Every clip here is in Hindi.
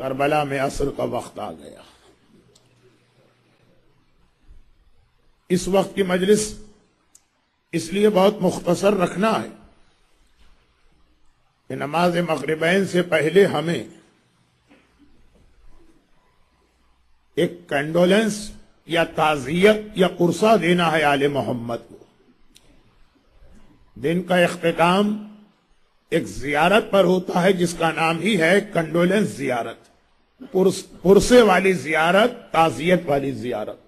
करबला में असर का वक्त आ गया इस वक्त की मजलिस इसलिए बहुत मुख्तसर रखना है कि नमाज मगरबैन से पहले हमें एक कंडोलेंस या ताजियत या कुर्सा देना है आले मोहम्मद को दिन का अख्ताम एक जियारत पर होता है जिसका नाम ही है कंडोलेंस जियारत। पुरस, वाली जियारत ताजियत वाली जियारत।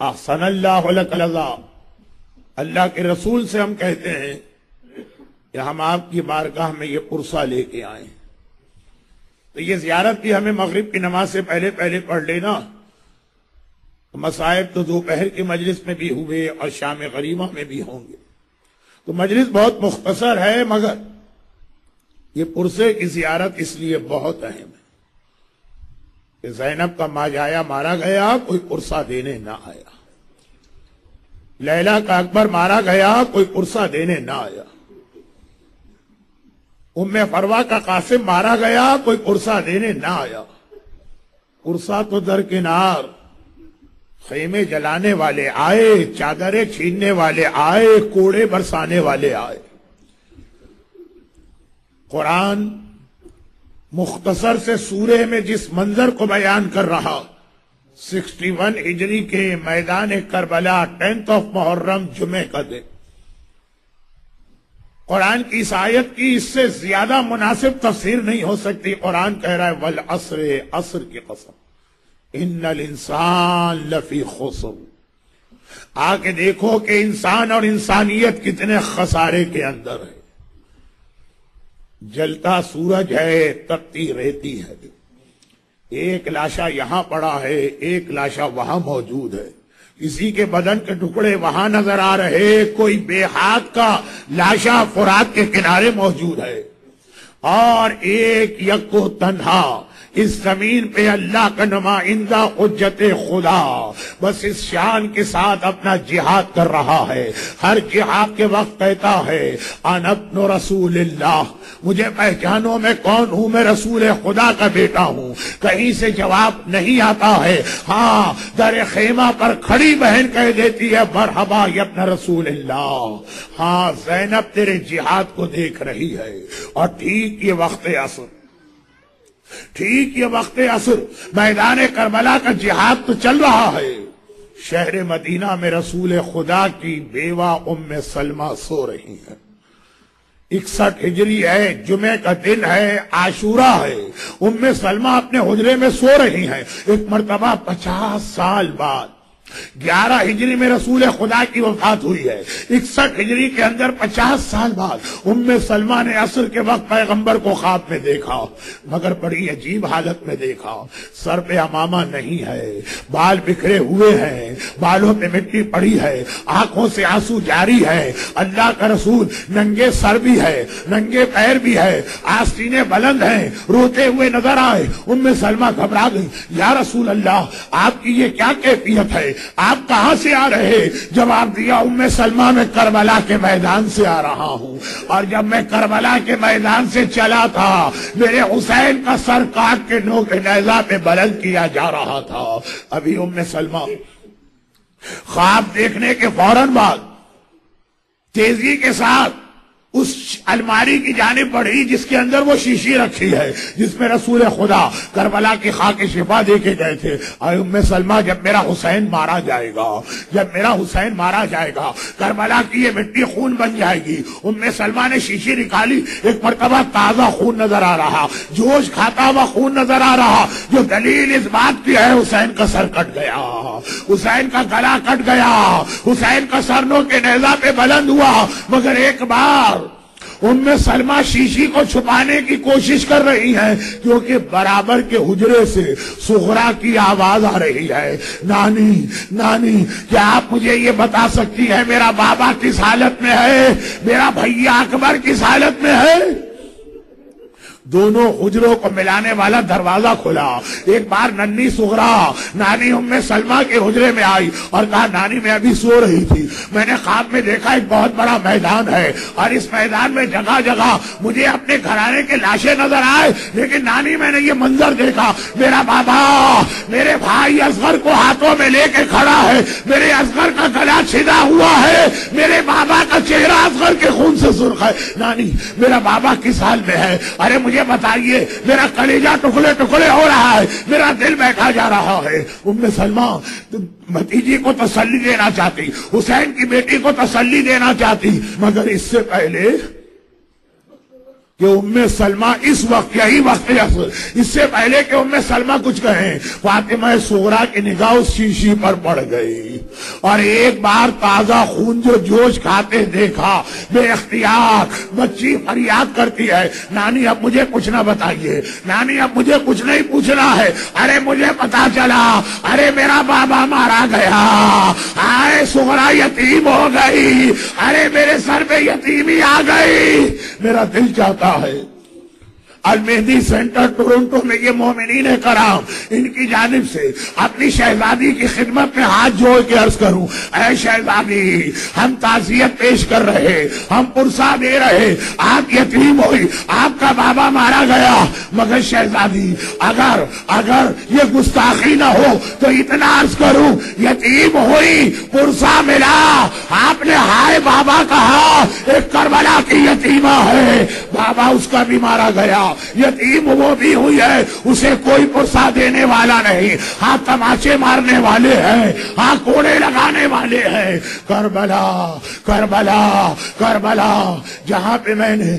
आसन अल्लाह अल्लाह के रसूल से हम कहते हैं कि हम आपकी बारगाह में ये पुरसा लेके आए। तो ये जियारत भी हमें मगरिब की नमाज़ से पहले पहले पढ़ लेना। तो मसायब तो दोपहर की मजलिस में भी हुए और शाम गरीमा में भी होंगे। तो मजलिस बहुत मुख्तसर है, मगर ये पुरसे की जियारत इसलिए बहुत अहम है कि जैनब का माजाया मारा गया, कोई पुरसा देने ना आया। लैला का अकबर मारा गया, कोई पुरसा देने ना आया। उम्मे फरवा का कासिम मारा गया, कोई पुरसा देने ना आया। पुरसा तो दरकिनार खेमे जलाने वाले आए, चादरें छीनने वाले आए, कोड़े बरसाने वाले आए। कुरान मुख्तसर से सूर्य में जिस मंजर को बयान कर रहा 61 हिजरी के मैदान करबला, टेंथ ऑफ़ मुहर्रम जुमे का दिन। कुरान की इस आयत की इससे ज़्यादा मुनासिब तफसीर नहीं हो सकती। कुरान कह रहा है, वल असर असर की कसम। इन्नल इंसान लफी खुसर। आके देखो कि इंसान और इंसानियत कितने खसारे के अंदर है। जलता सूरज है, तपती रहती है। एक लाशा यहाँ पड़ा है, एक लाशा वहाँ मौजूद है। किसी के बदन के टुकड़े वहाँ नज़र आ रहे, कोई बेहात का लाशा फुरात के किनारे मौजूद है। और एक यको तन्हा इस ज़मीन पे अल्लाह का नुमाइंदा उज्जत खुदा। बस इस शान के साथ अपना जिहाद कर रहा है। हर जिहाद के वक्त कहता है अनबन रसूल मुझे पहचानो मैं कौन हूँ? मैं रसूल खुदा का बेटा हूँ। कहीं से जवाब नहीं आता है। हाँ दर खेमा पर खड़ी बहन कह देती है, मरहबा यबन रसूल हाँ जैनब तेरे जिहाद को देख रही है। और ठीक ये वक्त असर। ठीक ये वक्त असर। मैदान करबला का जिहाद तो चल रहा है। शहर मदीना में रसूल खुदा की बेवा उम सलमा सो रही है। इकसठ हिजरी है, जुमे का दिन है, आशूरा है। उम्म सलमा अपने हुजरे में सो रही हैं। एक मरतबा पचास साल बाद ग्यारह हिजरी में रसूल खुदा की वफात हुई है। इकसठ हिजरी के अंदर पचास साल बाद उम्मे सलमा ने असर के वक्त पैगंबर को ख्वाब में देखा। मगर बड़ी अजीब हालत में देखा। सर पे अमामा नहीं है। बाल बिखरे हुए हैं। बालों पे मिट्टी पड़ी है। आँखों से आँसू जारी है। अल्लाह का रसूल नंगे सर भी है, नंगे पैर भी है। आस्तीने बुलंद हैं। रोते हुए नज़र आए। उम्मे सलमा घबरा गई। या रसूल अल्लाह, आपकी ये क्या कैफियत है? आप कहाँ से आ रहे जवाब दिया उम्मे सलमा में करबला के मैदान से आ रहा हूँ। और जब मैं करबला के मैदान से चला था, मेरे हुसैन का सर काट के नोक नैजा पे बुलंद किया जा रहा था। अभी उम्मे सलमा ख्वाब देखने के फ़ौरन बाद, तेज़ी के साथ उस अलमारी की जाने बढ़ी जिसके अंदर वो शीशी रखी है, जिसमें रसूल खुदा करबला की खाक शिफा दे के गए थे। उम्मे सलमा, जब मेरा हुसैन मारा जाएगा, जब मेरा हुसैन मारा जाएगा, करबला की ये मिट्टी खून बन जाएगी। उम्मे सलमा ने शीशी निकाली, एक मरतबा ताज़ा खून नज़र आ रहा, जोश खाता हुआ खून नज़र आ रहा, जो दलील इस बात की है, हुसैन का सर कट गया। हुसैन का गला कट गया। हुसैन का सरनों के नेजा पे बुलंद हुआ, मगर एक बार उनमें सलमा शीशी को छुपाने की कोशिश कर रही है, क्योंकि बराबर के हुजरे से सुखरा की आवाज़ आ रही है। नानी नानी, क्या आप मुझे ये बता सकती है, मेरा बाबा किस हालत में है? मेरा भैया अकबर किस हालत में है? दोनों हुजरों को मिलाने वाला दरवाज़ा खुला। एक बार नन्नी सुगरा, नानी उम्मे सलमा के हुजरे में आई और कहा, नानी, मैं अभी सो रही थी। मैंने ख्वाब में देखा, एक बहुत बड़ा मैदान है और इस मैदान में जगह जगह मुझे अपने घराने के लाशें नज़र आए। लेकिन नानी, मैंने ये मंजर देखा। मेरा बाबा मेरे भाई असगर को हाथों में लेके खड़ा है। मेरे असगर का गला छिदा हुआ है। मेरे बाबा का चेहरा असगर के खून से सुर्ख है। नानी, मेरा बाबा किस हाल में है? अरे, मुझे बताइए, मेरा कलेजा टुकड़े टुकड़े हो रहा है, मेरा दिल बैठा जा रहा है। उम्मे सलमा तो भतीजी को तसल्ली देना चाहती, हुसैन की बेटी को तसल्ली देना चाहती, मगर इससे पहले कि उम्मे सलमा इस वक्त, यही वक्त इससे पहले कि उम्मे सलमा कुछ कहें फातिमा सुगरा की निगाह उस शीशी पर पड़ गई। और एक बार ताज़ा खून जो जोश खाते देखा बेख्तियार बच्ची फरियाद करती है, नानी, अब मुझे कुछ ना बताइए, नानी, अब मुझे कुछ नहीं पूछना है, अरे मुझे पता चला, अरे मेरा बाबा मारा गया, आए सुगरा यतीम हो गई, अरे मेरे सर पे यतीमी आ गई, मेरा दिल चाहता है अल मेहदी सेंटर टोरंटो में ये मोमिनीन कराम, इनकी जानब से अपनी शहजादी की खिदमत में हाथ जोड़ के अर्ज़ करूँ। ऐ शहजादी, हम ताजियत पेश कर रहे, हम पुरसा दे रहे, आप यतीम हुई आपका बाबा मारा गया। मगर शहजादी, अगर अगर ये गुस्ताखी ना हो तो इतना अर्ज़ करूँ, यतीम हुई, पुरसा मिला। आपने हाय बाबा कहा, एक करबला की यतीमा है। बाबा उसका भी मारा गया। यतीम वो भी हुई है, उसे कोई पुरसा देने वाला नहीं। हाँ तमाचे मारने वाले हैं हाँ कोड़े लगाने वाले हैं। करबला करबला करबला, जहाँ पे मैंने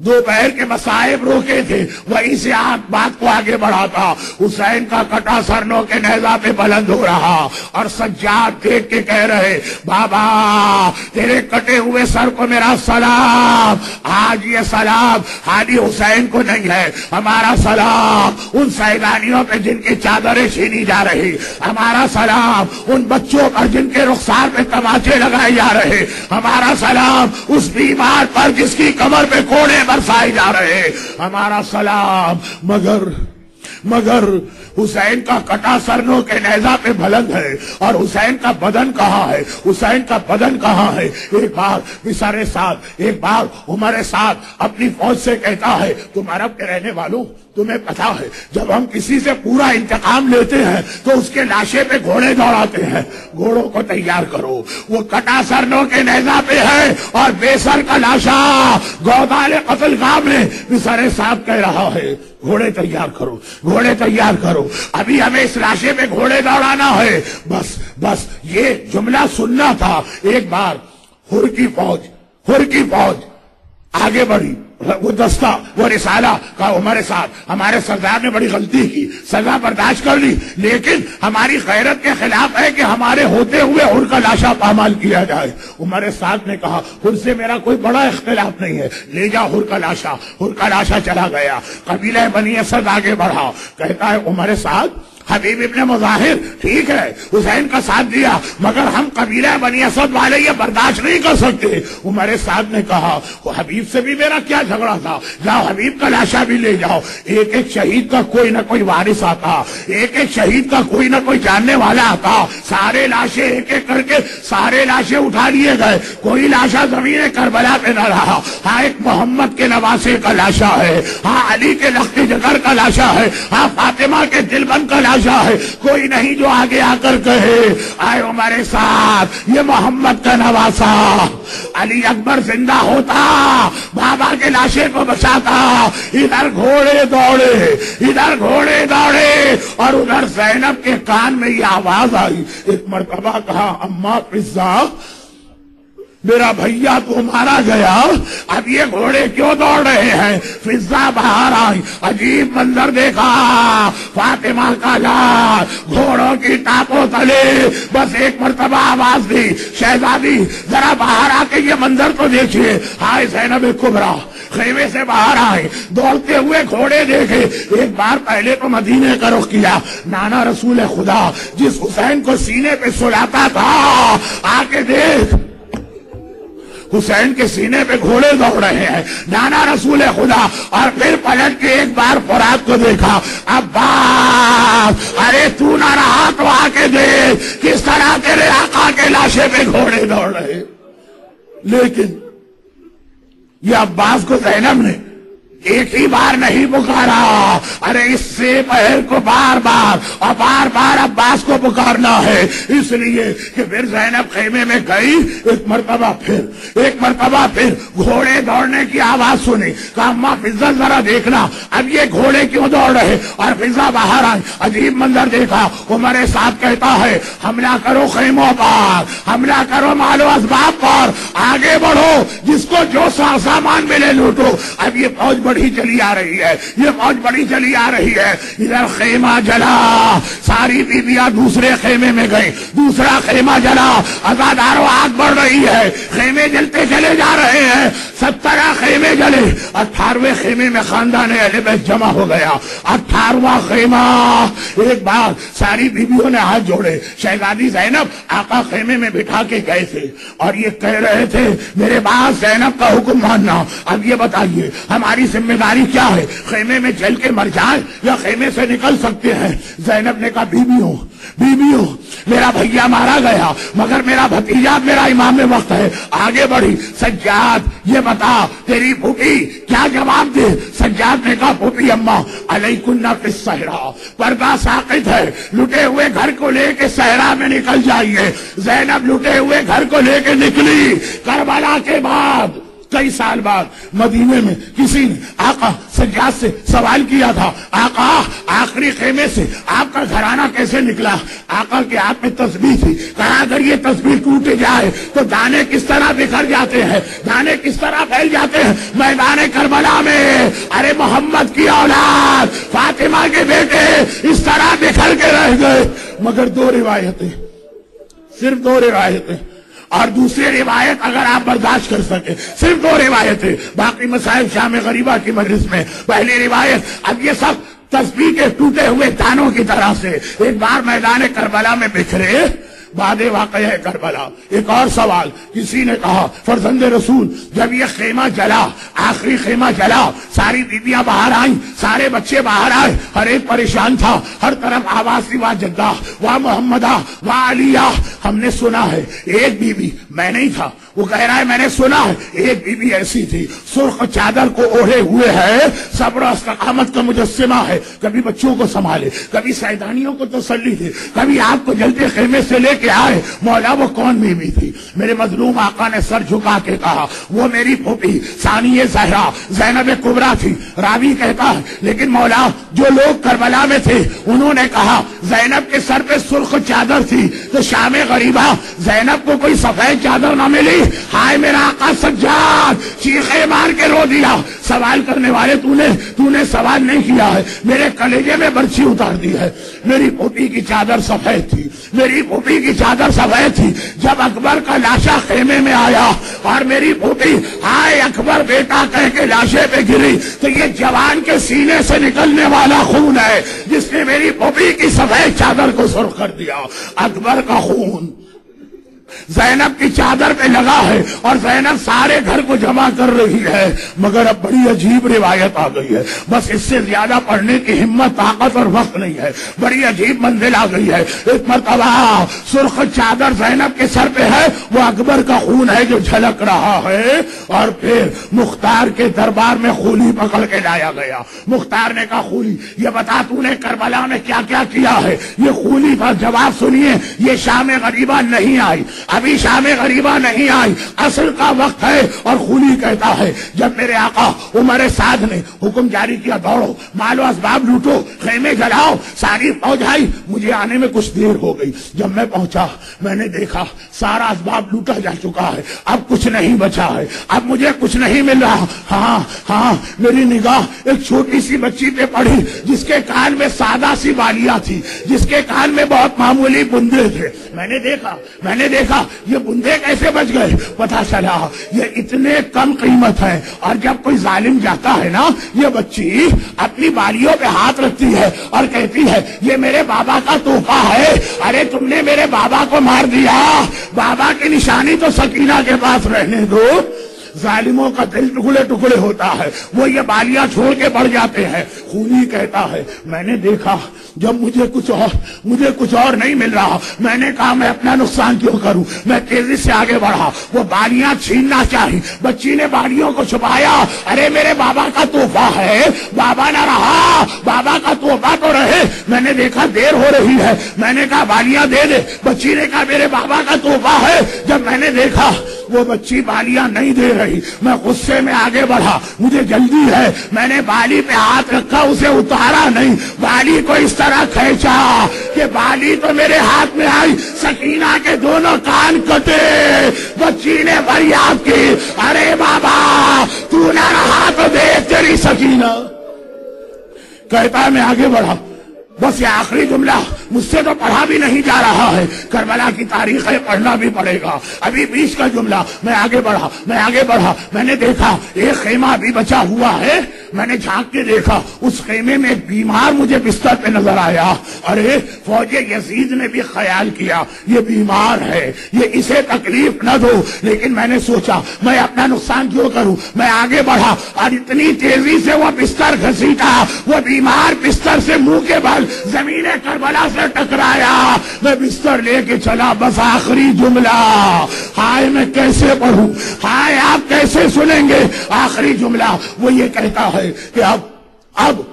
दोपहर के मसाइब रोके थे, वहीं से आप बात को आगे बढ़ा था हुसैन का कटा सरनों के नहजा पे बुलंद हो रहा और सज्जाद देख के कह रहे, बाबा, तेरे कटे हुए सर को मेरा सलाम। आज ये सलाम हादी हुसैन को नहीं है, हमारा सलाम उन सैलानियों पे जिनकी चादरें छीनी जा रही। हमारा सलाम उन बच्चों पर जिनके रुखसार पे तमाचे लगाए जा रहे। हमारा सलाम उस बीमार पर जिसकी कमर पे कोड़े बरसाए जा रहे हैं। हमारा सलाम। मगर मगर, हुसैन का कटा सरनों के नैजा पे भलंग है और हुसैन का बदन कहाँ है? हुसैन का बदन कहाँ है? एक बार मिसारे साथ एक बार हमारे साथ अपनी फौज से कहता है, तुम अरब के रहने वालों तुम्हें पता है, जब हम किसी से पूरा इंतकाम लेते हैं तो उसके लाशे पे घोड़े दौड़ाते हैं। घोड़ों को तैयार करो। वो कटा सरनों के नैजा पे है और बेसर का लाशा गौदाल कतल गाम में मिसारे साथ कह रहा है, घोड़े तैयार करो, घोड़े तैयार करो। अभी हमें इस लाशे पे घोड़े दौड़ाना है। बस बस, ये जुमला सुनना था। एक बार, हुर की फौज, हुर की फौज, आगे बढ़ी। वो दस्ता वो रिसाला का हमारे साथ हमारे सरदार ने बड़ी गलती की, सजा बर्दाश्त कर ली, लेकिन हमारी खैरत के खिलाफ है कि हमारे होते हुए उनका लाशा पामाल किया जाए। हमारे साथ ने कहा उनसे मेरा कोई बड़ा इख्तलाफ नहीं है, ले जाओ हुर का लाशा, हुर का लाशा चला गया, कबीला बनी असद आगे बढ़ा कहता है हमारे साथ हबीब इब्ने मुजाहिर, ठीक है, हुसैन का साथ दिया, मगर हम कबीला बनी असद वाले ये बर्दाश्त नहीं कर सकते। उमर साद ने कहा हबीब से भी मेरा क्या झगड़ा था? जाओ हबीब का लाशा भी ले जाओ। एक एक शहीद का कोई ना कोई वारिस आता, एक एक शहीद का कोई ना कोई जानने वाला आता। सारे लाशें एक एक करके सारे लाशें उठा लिए गए। कोई लाशा ज़मीन करबला पे न रहा। हाँ एक मोहम्मद के नवासे का लाशा है। हाँ अली के लख्ती जगर का लाशा है। हाँ फातिमा के दिलबन का है कोई नहीं जो आगे आकर कहे, आए हमारे साथ, ये मोहम्मद का नवासा। अली अकबर ज़िंदा होता, बाबा के लाशे को बचाता। इधर घोड़े दौड़े, इधर घोड़े दौड़े, और उधर जैनब के कान में ये आवाज़ आई, एक मरतबा कहा, अम्मा पिज्जा मेरा भैया तो मारा गया। अब ये घोड़े क्यों दौड़ रहे हैं? फिजा बाहर आई। अजीब मंजर देखा। फातिमा का लाल। घोड़ों की टापो तले। बस एक मरतबा आवाज़ दी। शहजादी, जरा बाहर आके ये मंजर तो देखिए। हाय जैनब कुबरा खेमे से बाहर आए दौड़ते हुए घोड़े देखे। एक बार पहले तो मदीने का रुख किया। नाना रसूल खुदा, जिस हुसैन को सीने पे सुलाता था। आके देख। हुसैन के सीने पे घोड़े दौड़ रहे हैं। नाना रसूल खुदा। और फिर पलट के एक बार फरात को देखा। अब्बास, अरे तू ना रहा तो आके दे किस तरह तेरे आका के लाशे पे घोड़े दौड़ रहे। लेकिन ये अब्बास को जैनब ने एक ही बार नहीं पुकारा। अरे इससे पहल को बार बार और बार बार अब्बास को पुकारना है। इसलिए कि फिर जैनब खेमे में गई, एक मरतबा फिर, एक मरतबा फिर घोड़े दौड़ने की आवाज़ सुनी। कहा, अम्मा फिजा जरा देखना। अब ये घोड़े क्यों दौड़ रहे? और फिजा बाहर आई। अजीब मंजर देखा। उमर साथ कहता है, हमला करो खेमों पर, हमला करो मालो असबाब पर। आगे बढ़ो, जिसको जो सामान मिले लूटो। अब ये फौज बढ़ी चली आ रही है। ये फौज बढ़ी चली आ रही है। इधर खेमा जला। सारी बीबियाँ दूसरे खेमे में गई। दूसरा खेमा जला। अजादारो आग बढ़ रही है। खेमे जलते चले जा रहे हैं। सत्तरा खेमे जले अठारवे खेमे में खानदान जमा हो गया। अठारवा खेमा, एक बार सारी बीबियों ने हाथ जोड़े। शहजादी जैनब आका खेमे में बिठा के गए थे और ये कह रहे थे, मेरे पास जैनब का हुक्म मानना। अब ये बताइए, हमारी ज़िम्मेदारी क्या है? खेमे में जल के मर जाए या खेमे से निकल सकते हैं? जैनब ने कहा बीबियों बीबियों मेरा भैया मारा गया, मगर मेरा भतीजा, मेरा इमाम वक्त है। आगे बढ़ी, सज्जाद, ये बता, तेरी फूफी क्या जवाब दे? सज्जाद ने कहा फूफी अम्मा अलैकुन्ना के सहरा, पर्दा साकित है, लुटे हुए घर को लेके सहरा में निकल जाइए। जैनब लुटे हुए घर को लेके निकली, करबला के बाद। कई साल बाद मदीने में किसी ने आका सज्जाद से सवाल किया था, आका, आखिरी खेमे से आपका घराना कैसे निकला? आका के हाथ में तस्वीर थी। कहा, अगर ये तस्वीर टूट जाए तो दाने किस तरह बिखर जाते हैं? दाने किस तरह फैल जाते हैं? मैदान करबला में, अरे मोहम्मद की औलाद, फातिमा के बेटे इस तरह बिखर के रह गए। मगर दो रिवायतें, सिर्फ़ दो रिवायतें। और दूसरी रिवायत अगर आप बर्दाश्त कर सके, सिर्फ़ दो रिवायतें बाकी मसाइल शाम गरीबा की मजलिस में। पहली रिवायत, अब ये सब तस्वीर के टूटे हुए दानों की तरह से एक बार मैदान करबला में बिखरे बादे वाक़ है करबला। एक और सवाल, किसी ने कहा, फरजंद रसूल, जब ये खेमा जला, आखिरी खेमा जला, सारी बीबियाँ बाहर आई, सारे बच्चे बाहर आए, हर एक परेशान था, हर तरफ़ आवाज़ थी, वाह जद्दा, वाह मोहम्मदा, वाह अलिया। हमने सुना है, एक बीबी, मैं नहीं था, वो कह रहा है, मैंने सुना है, एक बीबी ऐसी थी, सुर्ख चादर को ओढ़े हुए है सब्र इस्तकामत का मुजस्मा है, कभी बच्चों को संभाले, कभी सैदानियों को तसल्ली दे, कभी आपको जलते खेमे से लेके आए, मौला वो कौन बीबी थी? मेरे मजलूम आका ने सर झुका के कहा, वो मेरी फूफी, सानिय जहरा, जैनब कुबरा थी। रावी कहता है, लेकिन मौला, जो लोग करबला में थे, उन्होंने कहा, जैनब के सर पे सुर्ख चादर थी तो शाम गरीबा, जैनब को कोई सफ़ेद चादर ना मिली? हाय मेरा आका सज्जाद, चीखे मार के रो दिया। सवाल करने वाले, तूने तूने सवाल नहीं किया है। मेरे कलेजे में बर्छी उतार दी है। मेरी पोपी की चादर सफ़ेद थी, मेरी पोपी की चादर सफ़ेद थी। जब अकबर का लाशा खेमे में आया और मेरी बूटी, हाय अकबर बेटा कह के लाशे पे गिरी तो ये जवान के सीने से निकलने वाला खून है, जिसने मेरी बूटी की सफ़ेद चादर को सुर्ख कर दिया। अकबर का खून जैनब की चादर पे लगा है और जैनब सारे घर को जमा कर रही है। मगर अब बड़ी अजीब रिवायत आ गई है। बस इससे ज़्यादा पढ़ने की हिम्मत, ताकत और वक्त नहीं है। बड़ी अजीब मंजिल आ गई है। एक मरतबा, सुर्ख चादर जैनब के सर पे है। वो अकबर का खून है जो झलक रहा है। और फिर मुख्तार के दरबार में खूली पकड़ के लाया गया। मुख्तार ने कहा खूली ये बता तूने करबला में क्या क्या किया है? ये खूली का जवाब सुनिए। ये शाम गरीबा नहीं आई। अभी शाम गरीबा नहीं आई। असल का वक्त है और खूली कहता है, जब मेरे आका उमर साध ने हुक्म जारी किया, दौड़ो मालो असबाब लूटो, खेमे जलाओ, सारी फौज आई, मुझे आने में कुछ देर हो गई। जब मैं पहुँचा, मैंने देखा, सारा असबाब लूटा जा चुका है। अब कुछ नहीं बचा है। अब मुझे कुछ नहीं मिल रहा। हाँ हाँ मेरी निगाह एक छोटी सी बच्ची पे पड़ी, जिसके कान में सादा सी बालियाँ थी, जिसके कान में बहुत मामूली बुंदे थे। मैंने देखा मैंने देखा ये बुंदे कैसे बच गए? पता चला, ये इतने कम कीमत है। और जब कोई जालिम जाता है ना, ये बच्ची अपनी बालियों पे हाथ रखती है और कहती है, ये मेरे बाबा का तोहफा है। अरे, तुमने मेरे बाबा को मार दिया। बाबा की निशानी तो सकीना के पास रहने दो। जालिमों का दिल टुकड़े टुकड़े होता है। वो ये बालियाँ छोड़ के बढ़ जाते हैं। खूनी कहता है, मैंने देखा, जब मुझे कुछ और, मुझे कुछ और नहीं मिल रहा। मैंने कहा, मैं अपना नुकसान क्यों करूँ? मैं तेज़ी से आगे बढ़ा। वो बालियाँ छीनना चाही। बच्ची ने बालियों को छुपाया। अरे, मेरे बाबा का तोहफा है। बाबा ना रहा। बाबा का तोहफा तो रहे। मैंने देखा, देर हो रही है। मैंने कहा, बालियाँ दे दे। बच्ची ने कहा, मेरे बाबा का तोहफा है। जब मैंने देखा, वो बच्ची बालियाँ नहीं दे रही। मैं गुस्से में आगे बढ़ा। मुझे जल्दी है। मैंने बाली पे हाथ रखा, उसे उतारा नहीं। बाली को इस तरह खेचा कि बाली तो मेरे हाथ में आई। सकीना के दोनों कान कटे। बच्ची ने फरियाद की। अरे बाबा, तू ना रहा तो देख तेरी सकीना। कहता मैं आगे बढ़ा। बस ये आखिरी जुमला, मुझसे तो पढ़ा भी नहीं जा रहा है। करबला की तारीख है, पढ़ना भी पड़ेगा। अभी बीच का जुमला, मैं आगे बढ़ा, मैं आगे बढ़ा। मैंने देखा, एक खेमा अभी बचा हुआ है। मैंने झाँक के देखा, उस खेमे में बीमार मुझे बिस्तर पे नज़र आया। अरे, फौजे यजीद ने भी ख्याल किया, ये बीमार है, ये इसे तकलीफ़ न दो। लेकिन मैंने सोचा, मैं अपना नुकसान क्यों करूँ? मैं आगे बढ़ा, और इतनी तेज़ी से वो बिस्तर घसीटा वो बीमार बिस्तर से मुँह के बल ज़मीन करबला से टकराया। मैं बिस्तर लेके चला, बस आखिरी जुमला। हाय, मैं कैसे पढ़ू? हाय, आप कैसे सुनेंगे? आखिरी जुमला। वो ये कहता है कि अब अब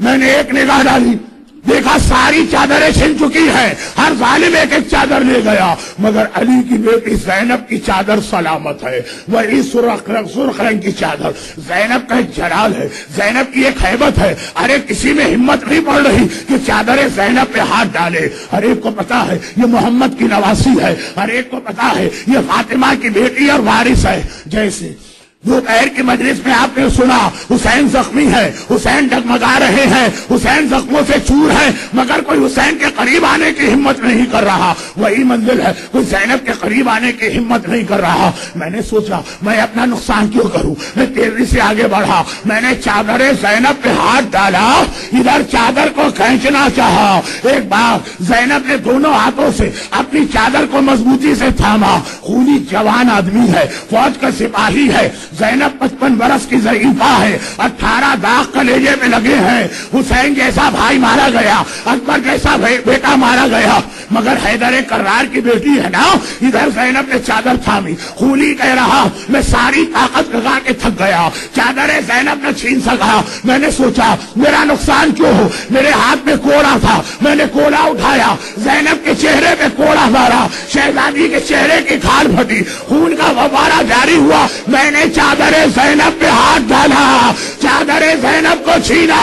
मैंने एक निगाह डाली। देखा, सारी चादरें छिन चुकी है। हर जालिम एक एक चादर ले गया। मगर अली की बेटी जैनब की चादर सलामत है। वही सुरख रंग सुरख रंग की चादर। जैनब का एक जलाल है। जैनब की एक हैबत है। अरे, किसी में हिम्मत नहीं पड़ रही कि चादरें जैनब पे हाथ डाले। हर एक को पता है, ये मोहम्मद की नवासी है। हर एक को पता है, ये फातिमा की बेटी और वारिस है। जैसे दोपहर की मजलिस में आपने सुना, हुसैन जख्मी है, हुसैन डगमगा रहे हैं, हुसैन जख्मों से चूर है, मगर कोई हुसैन के करीब आने की हिम्मत नहीं कर रहा। वही मंजिल है, कोई जैनब के करीब आने की हिम्मत नहीं कर रहा। मैंने सोचा, मैं अपना नुकसान क्यों करूँ? मैं तेज़ी से आगे बढ़ा। मैंने चादर जैनब पे हाथ डाला, इधर चादर को खींचना चाहा। एक बार जैनब ने दोनों हाथों से अपनी चादर को मजबूती से थामा। खूनी जवान आदमी है, फौज का सिपाही है जैनब पचपन बरस की जईफा है, अठारह दाग कलेजे में लगे हैं। हुसैन जैसा भाई मारा गया, अकबर जैसा बेटा मारा गया। मगर हैदर करार की बेटी है ना? इधर जैनब ने चादर थामी। खूनी कह रहा, मैं सारी ताकत लगा के थक गया। चादर जैनब ने छीन सका। मैंने सोचा, मेरा नुकसान क्यों हो? मेरे हाथ में कोड़ा था। मैंने कोड़ा उठाया। जैनब के चेहरे पे कोड़ा मारा। शहजादी के चेहरे की खाल फटी। खून का फवारा जारी हुआ। मैंने चादर जैनब पे हाथ डाला। चादर जैनब को छीना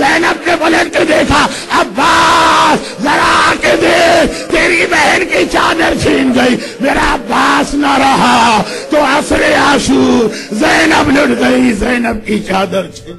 जैनब के पलट के देखा अब्बास जरा आके देख तेरी बहन की चादर छीन गई मेरा अब्बास न रहा तो असरे आशू जैनब लुट गई जैनब की चादर छीन